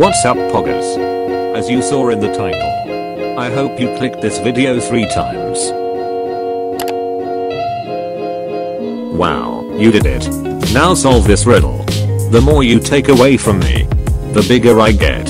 What's up poggers? As you saw in the title. I hope you clicked this video 3 times. Wow, you did it. Now solve this riddle. The more you take away from me, the bigger I get.